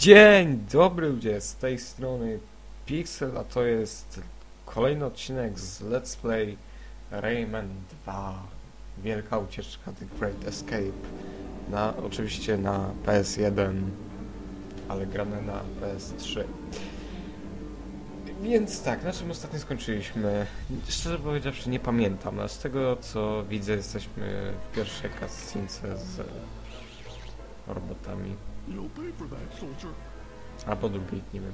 Dzień dobry ludzie, z tej strony Pixel, a to jest kolejny odcinek z Let's Play Rayman 2 Wielka ucieczka The Great Escape na, oczywiście na PS1 ale grane na PS3 więc tak, na czym ostatnio skończyliśmy? Szczerze powiedziawszy nie pamiętam, ale z tego co widzę jesteśmy w pierwszej cutscence z robotami. Albo drugiej, nie wiem.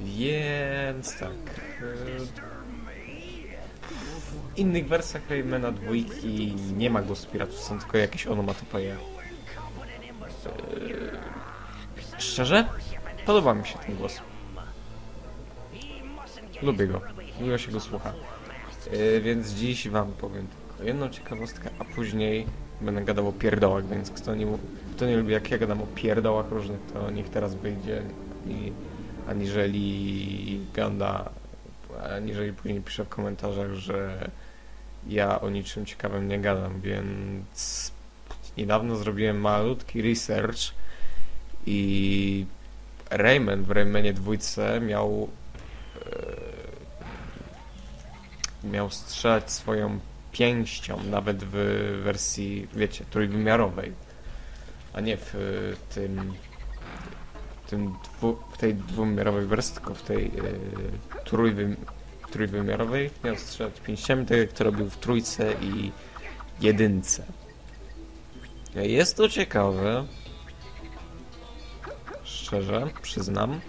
Więc tak. e, W innych wersjach Raymana dwójki nie ma głosu piratów, są tylko jakieś onomatopeje. E, Szczerze? Podoba mi się ten głos. Lubię go. Miło się go słucha. E, Więc dziś wam powiem tylko jedną ciekawostkę, a później będę gadał o pierdołach, więc kto nie, kto nie lubi jak ja gadam o pierdołach różnych, to niech teraz wyjdzie i aniżeli gada, aniżeli później pisze w komentarzach, że ja o niczym ciekawym nie gadam, więc niedawno zrobiłem malutki research i Rayman w Raymanie dwójce miał e, miał strzelać swoją pięścią, nawet w wersji, wiecie, trójwymiarowej, a nie w e, tym, tym dwu, w tej dwuwymiarowej wersji, tylko w tej e, trójwym, trójwymiarowej miał strzelać pięściami, tak jak to robił w trójce i jedynce. Jest to ciekawe, szczerze, przyznam.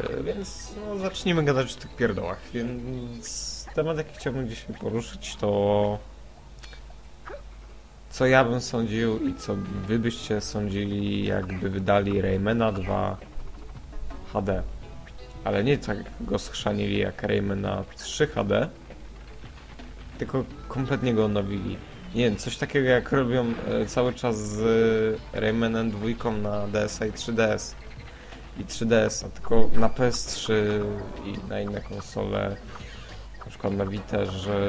E, Więc no, zacznijmy gadać o tych pierdołach. Więc temat, jaki chciałbym dzisiaj poruszyć, to co ja bym sądził i co wy byście sądzili, jakby wydali Raymana 2 HD. Ale nie tak go schrzanili jak Raymana 3 HD, tylko kompletnie go odnowili. Nie wiem, coś takiego jak robią e, cały czas z Raymanem 2 na DSi i 3DS i 3DS, a tylko na PS3 i na inne konsole, na przykład na Vita, że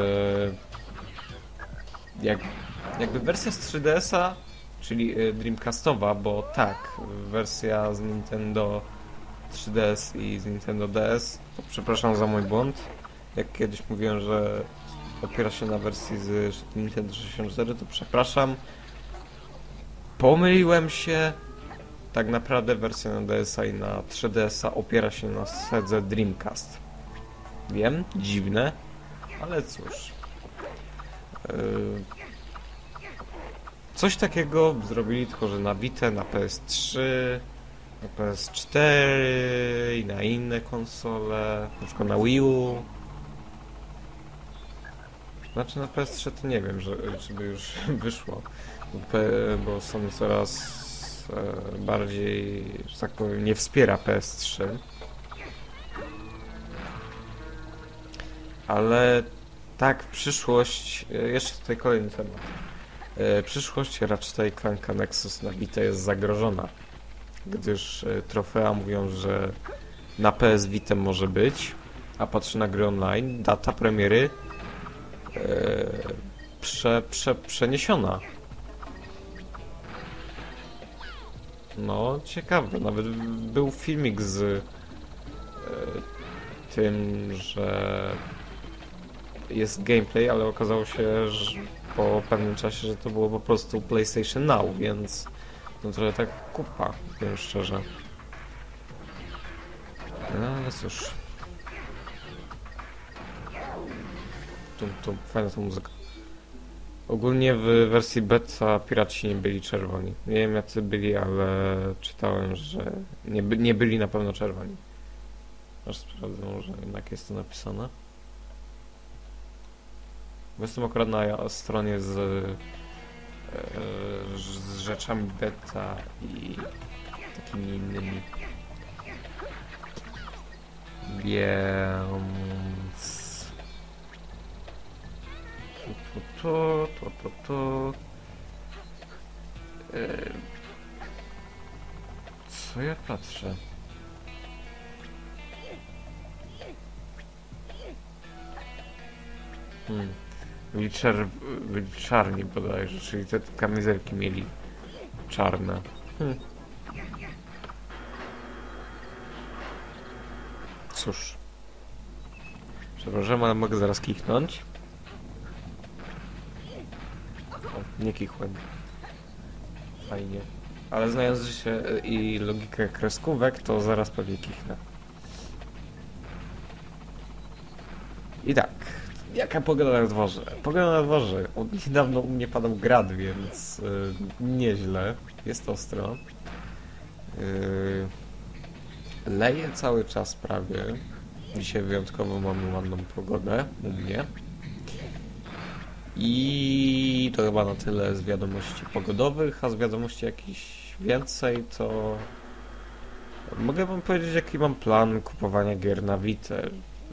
jak, jakby wersja z 3DS-a, czyli y, Dreamcastowa, bo tak, wersja z Nintendo 3DS i z Nintendo DS, to przepraszam za mój błąd, jak kiedyś mówiłem, że opiera się na wersji z Nintendo 64, to przepraszam, pomyliłem się, tak naprawdę wersja na DS-a i na 3DS-a opiera się na sedze Dreamcast. Wiem, dziwne, ale cóż. Yy, Coś takiego zrobili tylko, że na Vita, na PS3, na PS4 i na inne konsole, na przykład na Wii U. Znaczy na PS3 to nie wiem, że, żeby już wyszło, bo, bo Sony coraz e, bardziej, że tak powiem, nie wspiera PS3. Ale tak, przyszłość, e, jeszcze tutaj kolejny temat. E, Przyszłość Ratchet Clanka Nexus na Vita jest zagrożona, gdyż trofea mówią, że na PS Vita może być, a patrzę na gry online, data premiery prze, prze, przeniesiona. No, ciekawe. Nawet był filmik z e, tym, że jest gameplay, ale okazało się, że po pewnym czasie, że to było po prostu PlayStation Now, więc no trochę tak kupa, powiem szczerze. No ale cóż. Tum, tum, fajna ta muzyka. Ogólnie w wersji beta piraci nie byli czerwoni. Nie wiem jacy byli, ale czytałem, że nie, by, nie byli na pewno czerwoni. Aż sprawdzę, może jednak jest to napisane. Bo jestem akurat na stronie z, e, z rzeczami beta i takimi innymi. Więc... Tu, tu, tu, tu, tu. E, Co ja patrzę? Hmm. Wilczer, wilczarni bodajże, czyli te kamizelki mieli czarne. Hmm. Cóż. Przepraszam, ale mogę zaraz kichnąć. O, nie kichłem. Fajnie. Ale znając życie i logikę kreskówek, to zaraz pewnie kichnę. I tak, jaka pogoda na dworze? Pogoda na dworze. Od niedawno u mnie padał grad, więc y, nieźle. Jest ostro. Y, leje cały czas prawie. Dzisiaj wyjątkowo mamy ładną pogodę u mnie. I to chyba na tyle z wiadomości pogodowych, a z wiadomości jakichś więcej to mogę wam powiedzieć jaki mam plan kupowania gier na Vita.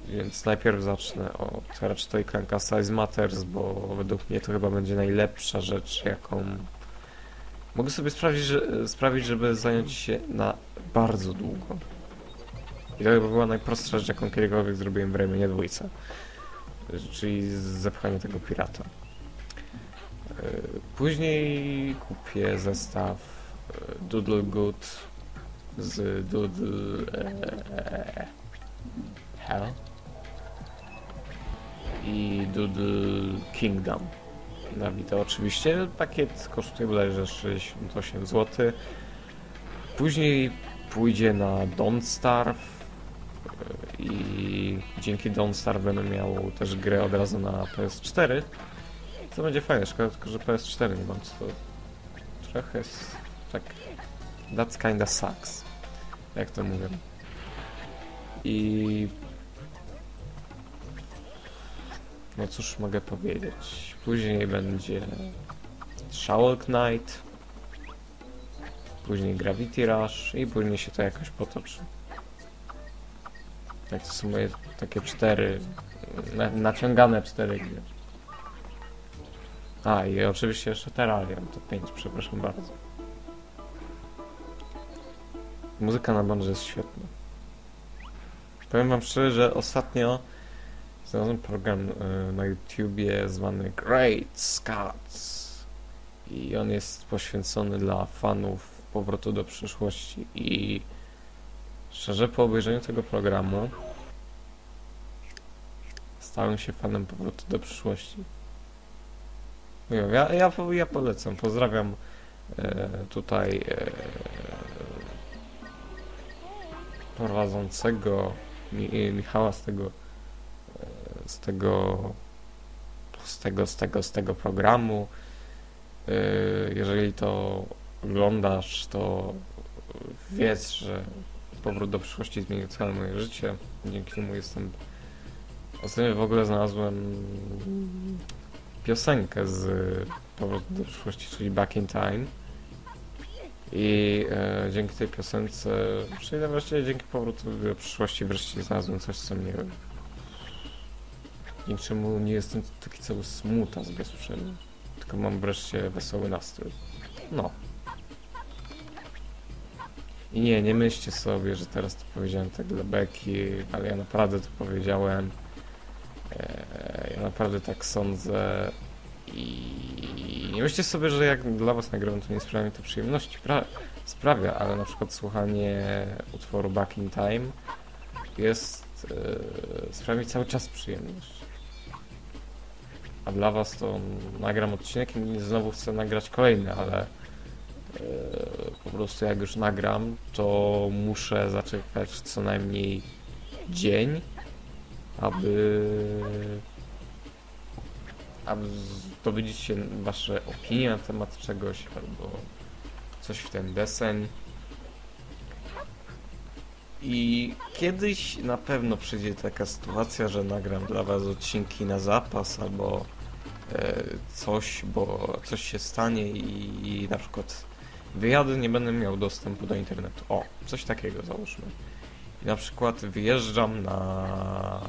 Więc najpierw zacznę od Ratchet Clanka Size Matters, bo według mnie to chyba będzie najlepsza rzecz, jaką mogę sobie sprawdzić, że, sprawić, żeby zająć się na bardzo długo. I to chyba była najprostsza rzecz, jaką kiedykolwiek zrobiłem w Raymonie dwójce. Czyli zepchanie tego pirata. Yy, Później kupię zestaw yy, Doodle Good z Doodle eee, Hell i Doodle Kingdom na Vita oczywiście. Pakiet kosztuje bodajże 68 zł. Później pójdzie na Don't Starve i dzięki Don't Starve będę miał też grę od razu na PS4. Co będzie fajne, szkoda tylko, że PS4 nie mam, co trochę jest tak... That's kinda sucks, jak to mówię. I... No cóż mogę powiedzieć. Później będzie Shovel Knight, później Gravity Rush i później się to jakoś potoczy. Tak, to są moje takie cztery, na, naciągane cztery gry. A, i oczywiście jeszcze Terrarium, to 5, przepraszam bardzo. Muzyka na bandzie jest świetna. Powiem wam szczerze, że ostatnio znalazłem program y, na YouTubie zwany Great Scots i on jest poświęcony dla fanów Powrotu do przyszłości i szczerze po obejrzeniu tego programu stałem się fanem Powrotu do przyszłości. Ja, ja, ja polecam. Pozdrawiam e, tutaj e, prowadzącego Mi, Michała z tego e, z tego z tego, z tego, z tego programu. E, jeżeli to oglądasz, to wiedz, że powrót do przyszłości zmienił całe moje życie. Dzięki niemu jestem Ostatnio w ogóle znalazłem piosenkę z Powrotu do przyszłości, czyli Back in Time. I e, dzięki tej piosence, czyli no dzięki powrotu do przyszłości wreszcie znalazłem coś, co mnie... Dzięki czemu nie jestem taki cały smutas bez przerwy, tylko mam wreszcie wesoły nastrój. No. I nie, nie myślcie sobie, że teraz to powiedziałem tak dla beki, ale ja naprawdę to powiedziałem. E, Ja naprawdę tak sądzę i nie myślcie sobie, że jak dla was nagrywam, to nie sprawia mi to przyjemności. Pra sprawia, ale na przykład słuchanie utworu Back in Time jest... E, sprawia mi cały czas przyjemność. A dla was to nagram odcinek i znowu chcę nagrać kolejny, ale po prostu jak już nagram, to muszę zaczekać co najmniej dzień, aby aby dowiedzieć się wasze opinie na temat czegoś albo coś w ten deseń. I kiedyś na pewno przyjdzie taka sytuacja, że nagram dla was odcinki na zapas albo e, coś, bo coś się stanie i, i na przykład wyjadę, nie będę miał dostępu do internetu. O, coś takiego załóżmy. I na przykład wyjeżdżam na,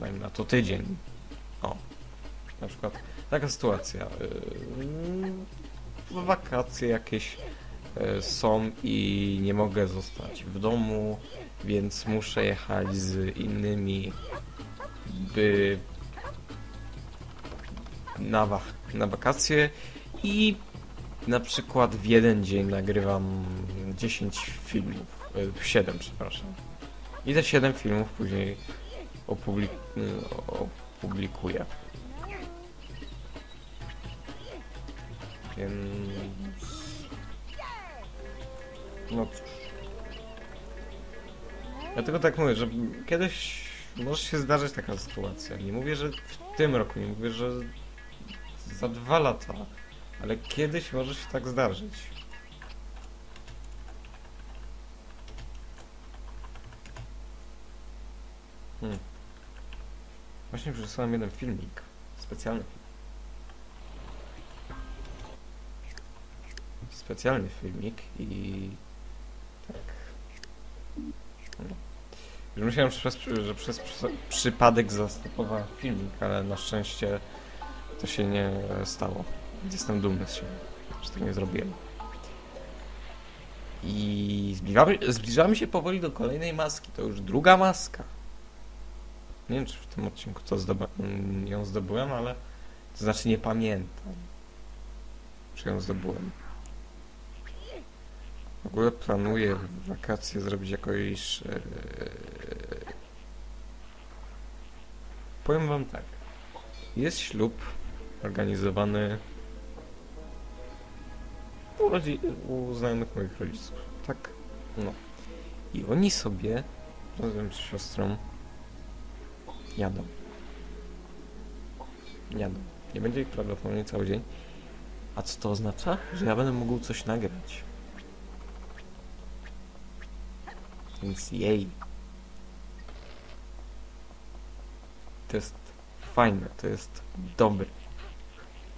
na, na to tydzień. O, na przykład taka sytuacja. Yy, wakacje jakieś yy, są i nie mogę zostać w domu, więc muszę jechać z innymi, by na, na wakacje i na przykład w jeden dzień nagrywam 10 filmów, e, 7 przepraszam. I te 7 filmów później opublik opublikuję. Więc... No cóż. Dlatego tak mówię, że kiedyś może się zdarzyć taka sytuacja. Nie mówię, że w tym roku, nie mówię, że za dwa lata, ale kiedyś może się tak zdarzyć. Hmm. Właśnie przysłałem jeden filmik. Specjalny. Specjalny filmik i... Tak. No. Już myślałem, że przez, że przez przy, przypadek zastopowałem filmik, ale na szczęście to się nie stało. Jestem dumny z siebie, że tego nie zrobiłem. I zbliżamy, zbliżamy się powoli do kolejnej maski. To już druga maska. Nie wiem, czy w tym odcinku to ją zdobyłem, ale to znaczy nie pamiętam, czy ją zdobyłem. W ogóle planuję w wakacje zrobić jakoś... Yy... Powiem wam tak. Jest ślub organizowany u, rodzi- u znajomych moich rodziców. Tak? No. I oni sobie razem z siostrą jadą. Jadą. Nie będzie ich prawdopodobnie cały dzień. A co to oznacza? Że ja będę mógł coś nagrać. Więc jej. To jest fajne, to jest dobre.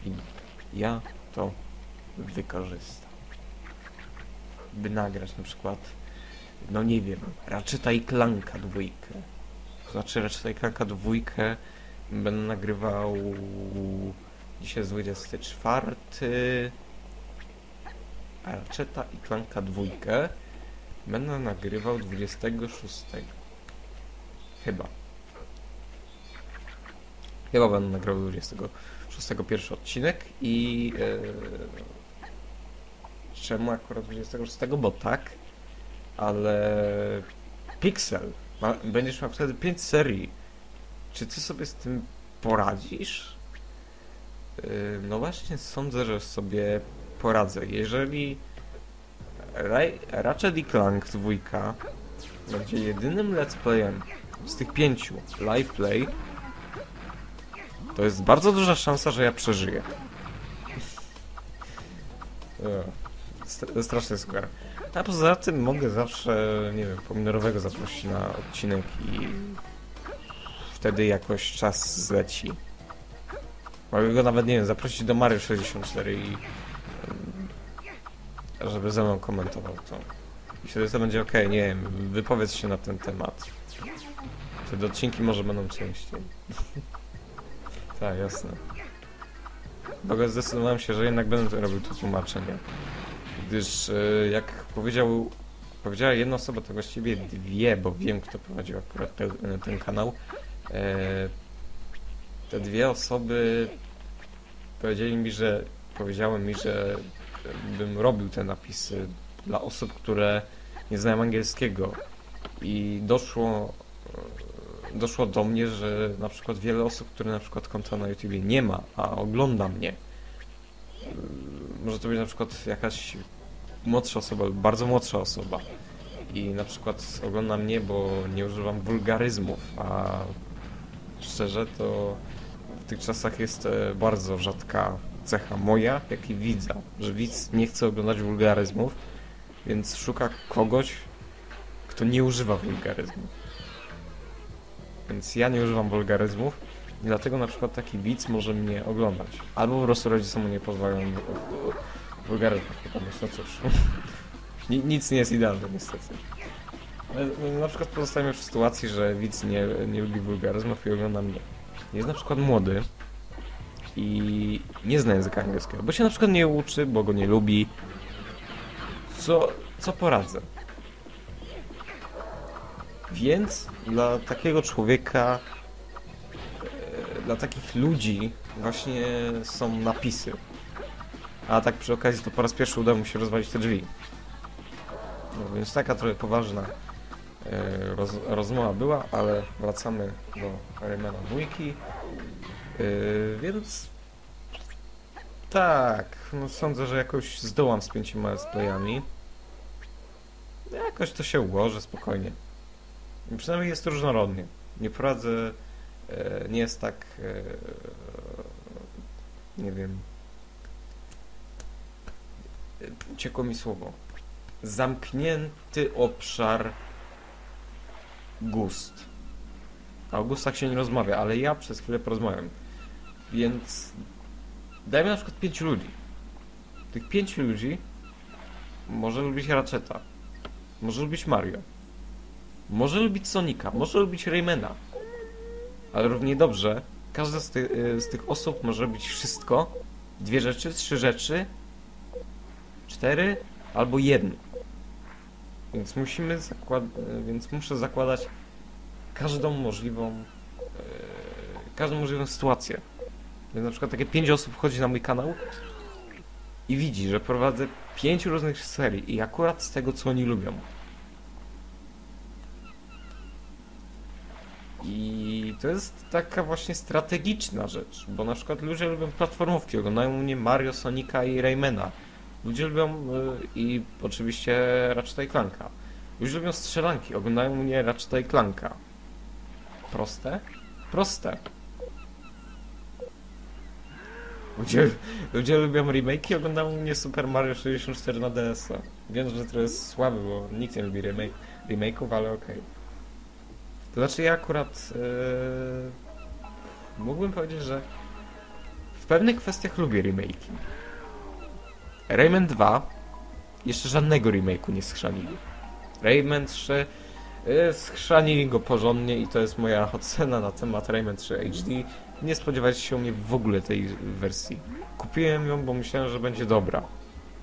I ja to wykorzystam. By nagrać na przykład, no nie wiem, Ratcheta i Clanka dwójkę. To znaczy Ratcheta i Clanka dwójkę będę nagrywał dzisiaj jest 24 a Ratcheta i Clanka dwójkę Będę nagrywał 26. Chyba. Chyba będę nagrywał 26 pierwszy odcinek i... Yy, czemu akurat 26? Bo tak, ale... Pixel. Ma, będziesz miał wtedy 5 serii. Czy ty sobie z tym poradzisz? Yy, no właśnie sądzę, że sobie poradzę. Jeżeli Ray, Ratchet i Clank 2 będzie jedynym let's playem z tych pięciu live play, to jest bardzo duża szansa, że ja przeżyję. Strasznie super. A poza tym mogę zawsze, nie wiem, pominorowego zaprosić na odcinek i wtedy jakoś czas zleci. Mogę go nawet, nie wiem, zaprosić do Mario 64 i żeby ze mną komentował to. I wtedy to będzie ok, nie wiem, wypowiedz się na ten temat. Wtedy odcinki może będą częściej. tak, jasne. Bo zdecydowałem się, że jednak będę robił to tłumaczenie. Gdyż yy, jak powiedział, powiedziała jedna osoba, to właściwie dwie, bo wiem kto prowadził akurat te, ten kanał. E, te dwie osoby powiedzieli mi, że powiedziałem mi, że bym robił te napisy dla osób, które nie znają angielskiego. I doszło, e, doszło do mnie, że na przykład wiele osób, które na przykład konta na YouTubie nie ma, a ogląda mnie. Może to być na przykład jakaś młodsza osoba bardzo młodsza osoba. I na przykład ogląda mnie, bo nie używam wulgaryzmów, a szczerze to w tych czasach jest e, bardzo rzadka cecha moja, jak i widza, że widz nie chce oglądać wulgaryzmów, więc szuka kogoś, kto nie używa wulgaryzmów. Więc ja nie używam wulgaryzmów dlatego na przykład taki widz może mnie oglądać. Albo po prostu rodzice mu nie pozwalają wulgaryzmów oglądać, no cóż. Nic nie jest idealne niestety. Na przykład pozostajemy w sytuacji, że widz nie, nie lubi wulgaryzmów i ogląda mnie. Jest na przykład młody, i nie zna języka angielskiego, bo się na przykład nie uczy, bo go nie lubi. Co, co poradzę? Więc dla takiego człowieka dla takich ludzi właśnie są napisy. A tak przy okazji to po raz pierwszy udało mi się rozwalić te drzwi. No więc taka trochę poważna e, roz, rozmowa była, ale wracamy do Raymana dwójki. E, więc tak, no sądzę, że jakoś zdołam z pięcioma playami. Jakoś to się ułoży spokojnie. Przynajmniej jest różnorodnie. Nie prowadzę, nie jest tak, e, nie wiem, e, uciekło mi słowo. Zamknięty obszar gust. A o gustach się nie rozmawia, ale ja przez chwilę porozmawiam. Więc dajmy na przykład pięciu ludzi. Tych pięciu ludzi może lubić Ratcheta, może lubić Mario, może lubić Sonika, może lubić Raymana. Ale równie dobrze, każda z, ty, y, z tych osób może robić wszystko. Dwie rzeczy, trzy rzeczy, cztery albo jedno. Więc musimy zakład... więc muszę zakładać każdą możliwą y, każdą możliwą sytuację. Więc na przykład takie pięć osób wchodzi na mój kanał i widzi, że prowadzę pięć różnych serii i akurat z tego, co oni lubią. I to jest taka właśnie strategiczna rzecz, bo na przykład ludzie lubią platformówki, oglądają mnie Mario, Sonika i Raymana. Ludzie lubią y, i oczywiście Ratcheta i Clanka. Ludzie lubią strzelanki, oglądają mnie Ratcheta i Clanka. Proste? Proste. Ludzie, ludzie lubią remake'i, oglądają mnie Super Mario 64 na DS-a. Wiem, że to jest słaby, bo nikt nie lubi remake, remake'ów, ale okej. To znaczy ja akurat yy, mógłbym powiedzieć, że w pewnych kwestiach lubię remake'i. Rayman 2 jeszcze żadnego remake'u nie schrzanili. Rayman 3 yy, schrzanili go porządnie i to jest moja ocena na temat Rayman 3 HD. Nie spodziewajcie się u mnie w ogóle tej wersji. Kupiłem ją, bo myślałem, że będzie dobra.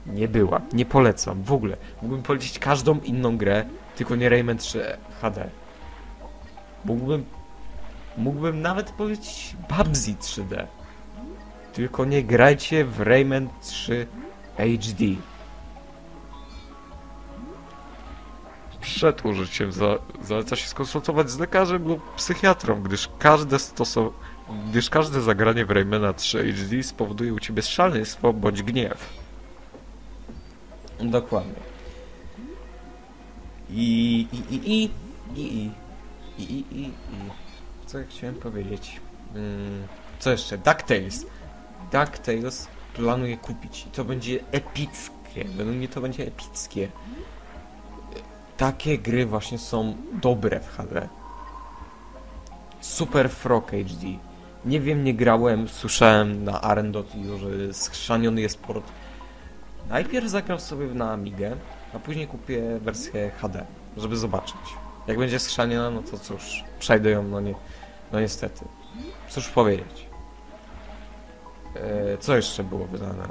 Nie była. Nie polecam. W ogóle. Mógłbym polecić każdą inną grę, tylko nie Rayman 3 HD. Mógłbym... Mógłbym nawet polecić Babsy 3D. Tylko nie grajcie w Rayman 3 HD. Przed użyciem za, zaleca się skonsultować z lekarzem lub psychiatrą, gdyż każde stosow... gdyż każde zagranie w Raymana 3 HD spowoduje u ciebie szaleństwo bądź gniew. Dokładnie. I... i... i... i... i... i. I, i, i, i. Co chciałem powiedzieć? Mm, co jeszcze? DuckTales. DuckTales planuję kupić. I to będzie epickie. Według mnie to będzie epickie. Takie gry właśnie są dobre w HD. Super Frog HD. Nie wiem, nie grałem, słyszałem na Arendotio, że schrzaniony jest port. Najpierw zagram sobie na Amigę, a później kupię wersję HD, żeby zobaczyć. Jak będzie schrzaniona, no to cóż, przejdę ją, no nie, no niestety. Cóż powiedzieć. E, co jeszcze było wydane?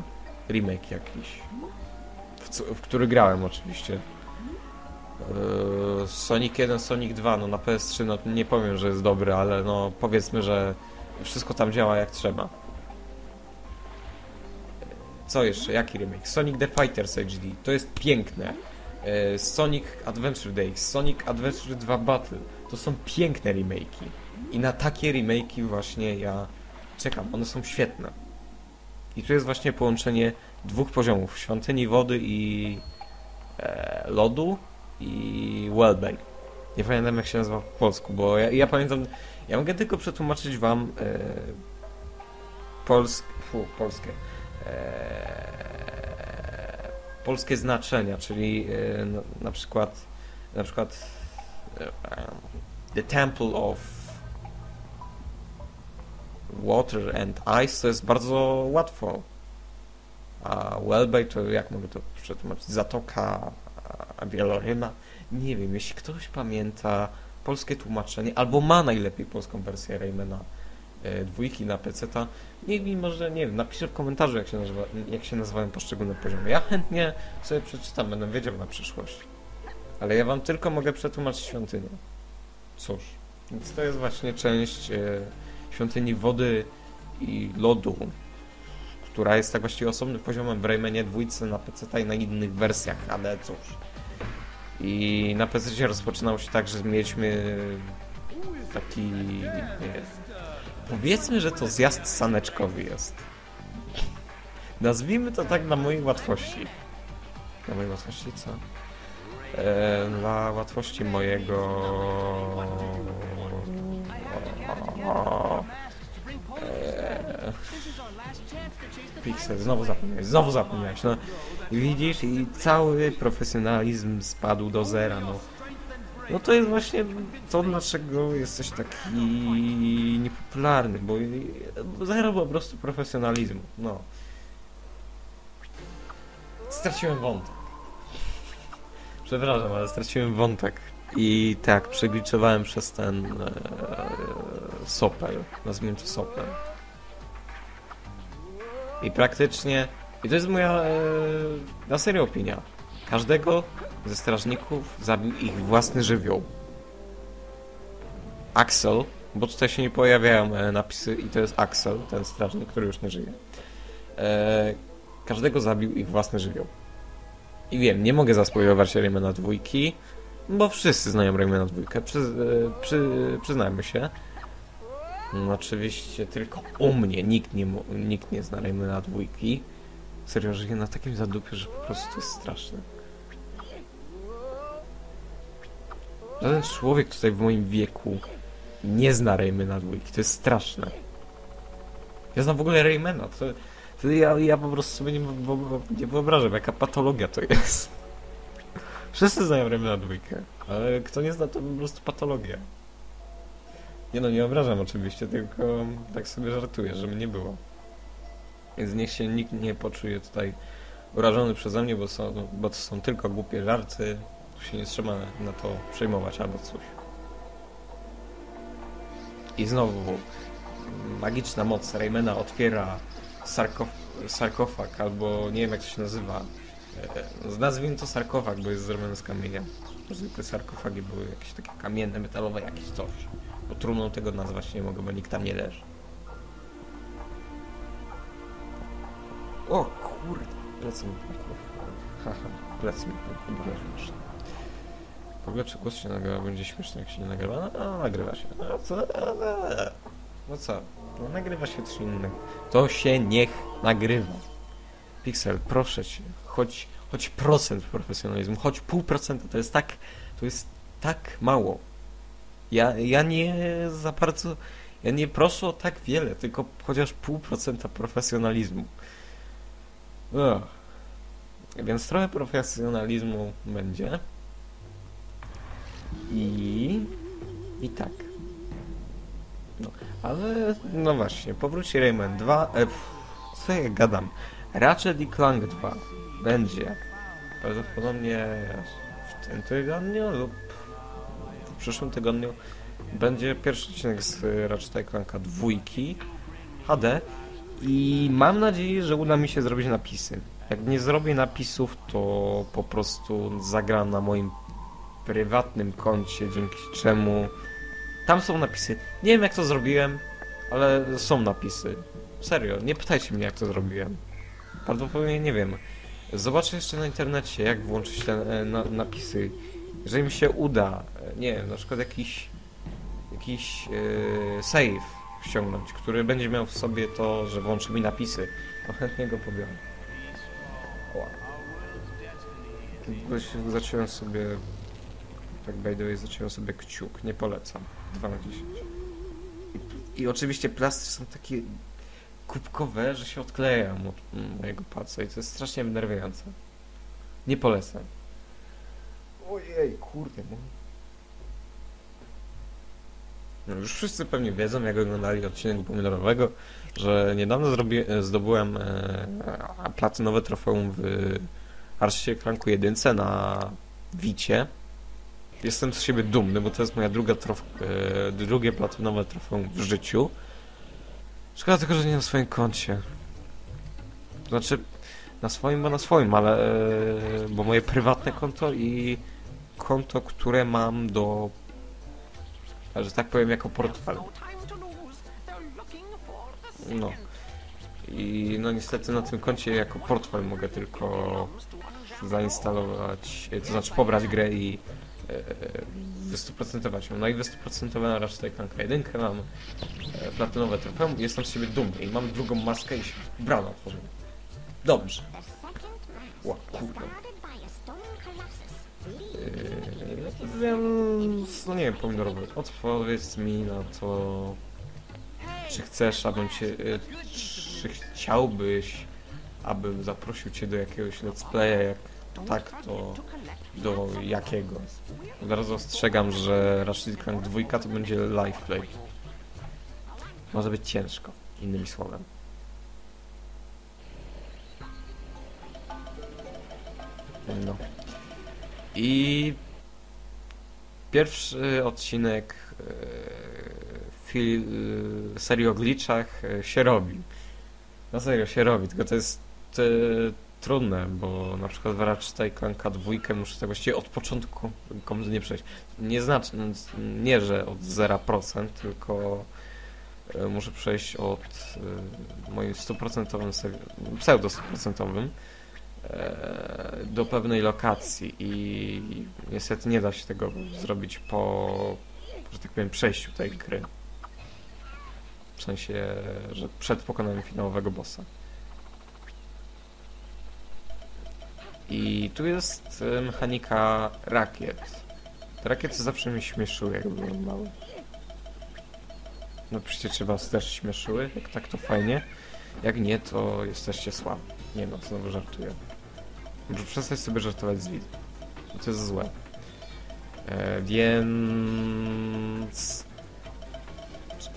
Remake jakiś. W, w który grałem oczywiście. E, Sonic 1, Sonic 2, no na PS3 no nie powiem, że jest dobry, ale no powiedzmy, że wszystko tam działa jak trzeba. E, Co jeszcze? Jaki remake? Sonic the Fighters HD. To jest piękne. E, Sonic Adventure Days, Sonic Adventure 2 Battle. To są piękne remake'i. I na takie remake'i właśnie ja czekam. One są świetne. I tu jest właśnie połączenie dwóch poziomów. Świątyni wody i e, lodu i Wellbay. Nie pamiętam jak się nazywa po polsku, bo ja, ja pamiętam... Ja mogę tylko przetłumaczyć wam e, fu, polskie e, polskie znaczenia, czyli e, na, na przykład na przykład e, The Temple of Water and Ice to jest bardzo łatwo. A Wellbay to jak mogę to przetłumaczyć? Zatoka Wieloryma? Nie wiem, jeśli ktoś pamięta polskie tłumaczenie, albo ma najlepiej polską wersję Raymana dwójki na PC-ta, niech mi może, nie wiem, napisze w komentarzu, jak się, nazywa, jak się nazywają poszczególne poziomy. Ja chętnie sobie przeczytam, będę wiedział na przyszłość. Ale ja wam tylko mogę przetłumaczyć świątynię. Cóż, więc to jest właśnie część e, Świątyni Wody i Lodu, która jest tak właściwie osobnym poziomem w Raymanie dwójce na PC i na innych wersjach, ale cóż. I na PC rozpoczynało się tak, że mieliśmy taki... Nie, powiedzmy, że to zjazd saneczkowy jest. Nazwijmy to tak na mojej łatwości. Na mojej łatwości co? E, dla łatwości mojego... E, Pixel, znowu zapomniałeś, znowu zapomniałeś, no. Widzisz, i cały profesjonalizm spadł do zera, no. No to jest właśnie to, dlaczego jesteś taki niepopularny, bo zero po prostu profesjonalizmu, no. Straciłem wątek. Przepraszam, ale straciłem wątek. I tak, przegliczowałem przez ten e, sopel. Nazwijmy to sopel. I praktycznie... I to jest moja e, na serio opinia. Każdego ze strażników zabił ich własny żywioł. Axel, bo tutaj się nie pojawiają e, napisy i to jest Axel, ten strażnik, który już nie żyje. E, każdego zabił ich własny żywioł. I wiem, nie mogę zaspoilować Raymana dwójki, bo wszyscy znają Raymana dwójkę, przy, e, przy, przyznajmy się. No, oczywiście tylko u mnie nikt nie, nikt nie zna Raymana dwójki. Serio, żyję na takim zadupie, że po prostu jest straszne. Żaden człowiek tutaj w moim wieku nie zna Raymana dwójki, to jest straszne. Ja znam w ogóle Raymana, to, to ja, ja po prostu sobie nie, nie wyobrażam, jaka patologia to jest. Wszyscy znają Raymana dwójkę, ale kto nie zna, to po prostu patologia. Nie no, nie obrażam oczywiście, tylko tak sobie żartuję, żeby nie było. Więc niech się nikt nie poczuje tutaj urażony przeze mnie, bo, są, bo to są tylko głupie żarty. Się nie trzeba na to przejmować albo coś. I znowu magiczna moc Raymana otwiera sarkof sarkofag, albo nie wiem jak to się nazywa. E, Nazwijmy to sarkofag, bo jest zrobiony z kamienia. Zwykłe sarkofagi były jakieś takie kamienne, metalowe, jakieś coś. Bo trumną tego nazwać nie mogę, bo nikt tam nie leży. O kurde, plecy mi. Haha, plecy mi pękły, W ogóle czy głos się nagrywa? Będzie śmieszne jak się nie nagrywa? No, no nagrywa się. No co? No, co? No nagrywa się coś innego. To się niech nagrywa. Pixel, proszę cię, choć, choć procent profesjonalizmu, choć pół procenta, to jest tak, to jest tak mało. Ja, ja nie za bardzo, ja nie proszę o tak wiele, tylko chociaż pół procenta profesjonalizmu. Ugh. Więc trochę profesjonalizmu będzie. I... I tak. No, ale no właśnie, powróci Rayman 2. E, pff, co ja gadam? Ratchet i Clank 2 będzie prawdopodobnie w tym tygodniu lub w przyszłym tygodniu będzie pierwszy odcinek z Ratchet Clanka dwójki HD i mam nadzieję, że uda mi się zrobić napisy. Jak nie zrobię napisów, to po prostu zagram na moim prywatnym koncie, dzięki czemu tam są napisy. Nie wiem jak to zrobiłem, ale są napisy. Serio, nie pytajcie mnie jak to zrobiłem. Prawdopodobnie nie wiem. Zobaczę jeszcze na internecie, jak włączyć te na, napisy. Jeżeli mi się uda, e, nie wiem, na przykład jakiś jakiś e, save ściągnąć, który będzie miał w sobie to, że włączy mi napisy, to chętnie go pobiorę. Się Zacząłem sobie tak by the way, sobie kciuk, nie polecam. 2 na 10. I, oczywiście plastry są takie kubkowe, że się odklejają od mm, mojego palca i to jest strasznie denerwujące. Nie polecam. Ojej, kurde. No. No już wszyscy pewnie wiedzą, jak oglądali odcinek pomidorowego, że niedawno zrobi, zdobyłem e, platynowe trofeum w Arsie Kranku 1 na Wicie. Jestem z siebie dumny, bo to jest moja druga trof, e, drugie platynowe trofeum w życiu. Szkoda tylko, że nie na swoim koncie. Znaczy, na swoim, bo na swoim, ale... E, bo moje prywatne konto i konto, które mam do... Że tak powiem, jako portfel. No. I no niestety na tym koncie jako portfel mogę tylko zainstalować, e, to znaczy pobrać grę i e, wystuprocentować ją. No i wystuprocentowana Ratchet Clank 1 mam e, platynowe trofeum i jestem z siebie dumny i mam drugą maskę i się tworzy. Dobrze. Ła, kurde. Yy, Więc, no nie wiem, pomidorowy, odpowiedz mi na to, czy chcesz, abym cię, czy chciałbyś, abym zaprosił cię do jakiegoś let's playa, jak tak, to do jakiego? Od razu ostrzegam, że Ratchet Clank 2 to będzie live play. Może być ciężko, innymi słowami. No. I pierwszy odcinek e, serii o glitchach e, się robi. Na serio się robi, tylko to jest e, trudne, bo na przykład w Ratchet Clanka 2 muszę tak właściwie od początku kompletnie przejść. Nie znaczy, nie, że od 0%, tylko e, muszę przejść od e, moim 100% sewi- pseudo 100% e, do pewnej lokacji i niestety nie da się tego zrobić po, że tak powiem, przejściu tej gry. W sensie, że przed pokonaniem finałowego bossa. I tu jest e, mechanika rakiet. Te rakiety zawsze mnie śmieszyły, jak byłem mały. No przecież czy was też śmieszyły? Jak tak, to fajnie. Jak nie, to jesteście słabi. Nie no, znowu żartuję. Może przestać sobie żartować z widzów. Bo to jest złe. E, więc...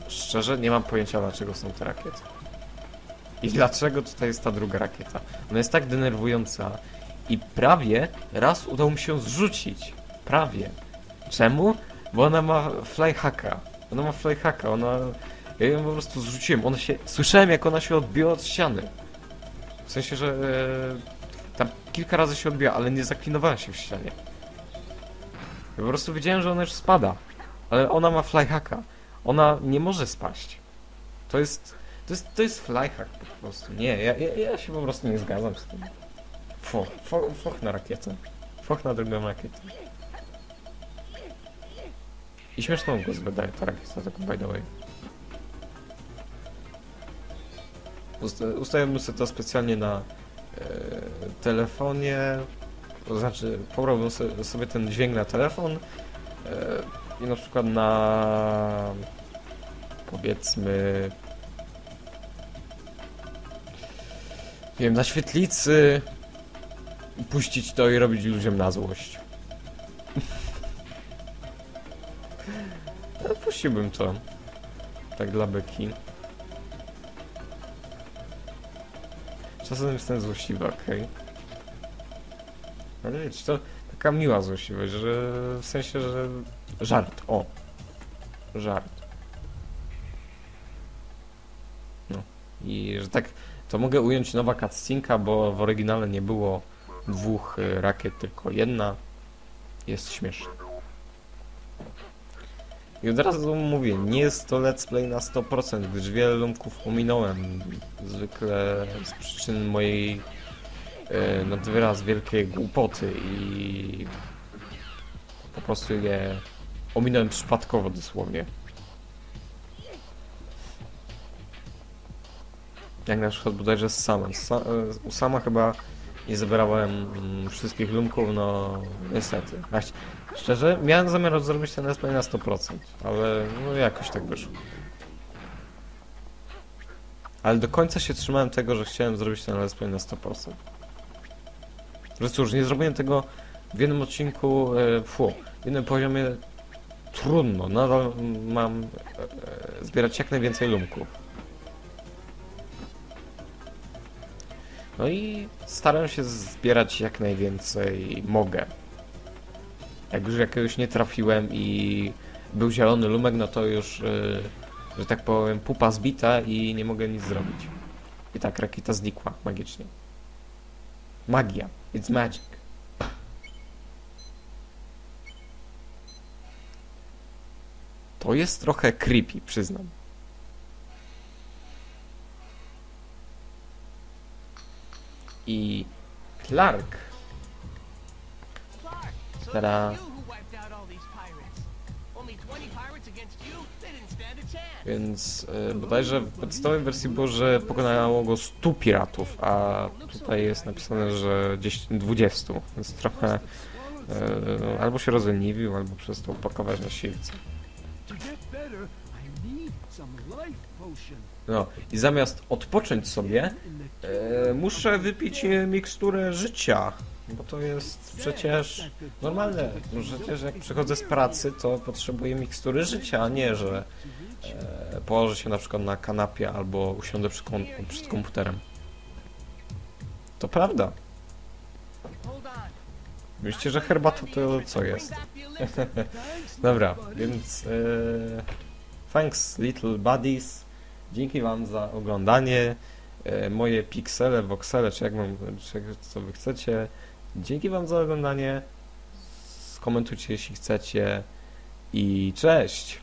Szczerze, nie mam pojęcia, dlaczego są te rakiety. I dlaczego tutaj jest ta druga rakieta. Ona jest tak denerwująca i prawie raz udało mi się zrzucić. Prawie. Czemu? Bo ona ma flyhacka. Ona ma flyhacka, ona... Ja ją po prostu zrzuciłem. Ona się... Słyszałem, jak ona się odbiła od ściany. W sensie, że... E, tam kilka razy się odbiła, ale nie zaklinowała się w ścianie. Ja po prostu wiedziałem, że ona już spada. Ale ona ma flyhacka. Ona nie może spaść. To jest... To jest, to jest flyhack po prostu. Nie, ja, ja, ja się po prostu nie zgadzam z tym. Foch, foch, foch na rakietę. Foch na drugą rakietę. I śmieszną głos wydaje ta rakieta, tak by the way. Ust ustawiam sobie to specjalnie na e, telefonie, to znaczy pobrałbym sobie, ten dźwięk na telefon e, i na przykład na powiedzmy nie wiem, na świetlicy puścić to i robić ludziom na złość. No, puściłbym to. Tak dla beki. Czasem jestem złośliwy, okej. Ale wiecie, to taka miła złośliwość, że w sensie, że żart, o. Żart. No. I że tak to mogę ująć nowa cutscenka, bo w oryginale nie było dwóch y, rakiet, tylko jedna. Jest śmieszne. I od razu mówię, nie jest to let's play na 100%, gdyż wiele lumków ominąłem. Zwykle z przyczyn mojej e, nad wyraz wielkiej głupoty i po prostu je ominąłem przypadkowo dosłownie. Jak na przykład bodajże z Samem. Sa u Sama chyba nie zebrałem mm, wszystkich lumków, no niestety. Właśnie, szczerze, miałem zamiar zrobić ten let's play na 100%, ale no jakoś tak wyszło. Ale do końca się trzymałem tego, że chciałem zrobić ten let's na 100%. Że cóż, nie zrobiłem tego w jednym odcinku, e, fu, w jednym poziomie trudno, nadal mam e, e, zbierać jak najwięcej lumków. No i staram się zbierać jak najwięcej mogę. Jak już jakiegoś nie trafiłem i był zielony lumek, no to już, yy, że tak powiem, pupa zbita i nie mogę nic zrobić. I tak rakieta znikła magicznie. Magia. It's magic. To jest trochę creepy, przyznam. Stand a chance. Więc e, bodajże w podstawowej wersji było, że pokonało go 100 piratów, a tutaj jest napisane, że gdzieś 20, więc trochę e, albo się rozleniwił, albo przestał pakować na siłce. No i zamiast odpocząć sobie, e, muszę wypić e, miksturę życia, bo to jest przecież normalne. No, Przecież jak przychodzę z pracy, to potrzebuję mikstury życia, a nie, że e, położę się na przykład na kanapie albo usiądę przy kom przed komputerem. To prawda. Myślicie, że herbata to co jest? Dobra, więc e, thanks little buddies. Dzięki wam za oglądanie. E, moje piksele, voxele, czy jak mam, czy co wy chcecie. Dzięki wam za oglądanie. Skomentujcie jeśli chcecie. I cześć!